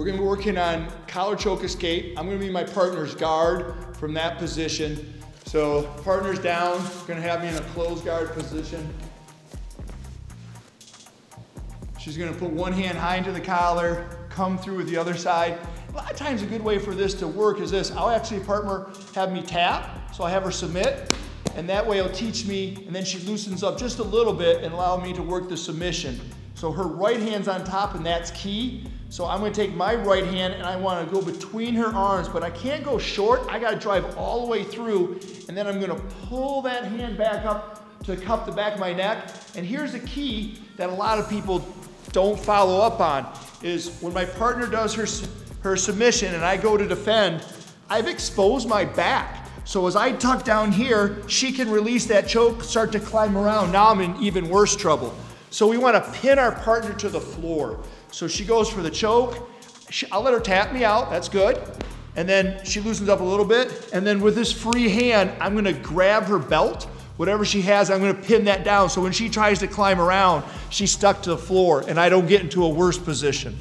We're gonna be working on collar choke escape. I'm gonna be my partner's guard from that position. So partner's down, gonna have me in a closed guard position. She's gonna put one hand high into the collar, come through with the other side. A lot of times a good way for this to work is this. I'll actually partner have me tap, so I have her submit, and that way it'll teach me, and then she loosens up just a little bit and allow me to work the submission. So her right hand's on top and that's key. So I'm gonna take my right hand and I wanna go between her arms, but I can't go short. I gotta drive all the way through and then I'm gonna pull that hand back up to cup the back of my neck. And here's the key that a lot of people don't follow up on is when my partner does her, her submission and I go to defend, I've exposed my back. So as I tuck down here, she can release that choke, start to climb around. Now I'm in even worse trouble. So we want to pin our partner to the floor. So she goes for the choke. I'll let her tap me out. That's good. And then she loosens up a little bit. And then with this free hand, I'm going to grab her belt. Whatever she has, I'm going to pin that down. So when she tries to climb around, she's stuck to the floor and I don't get into a worse position.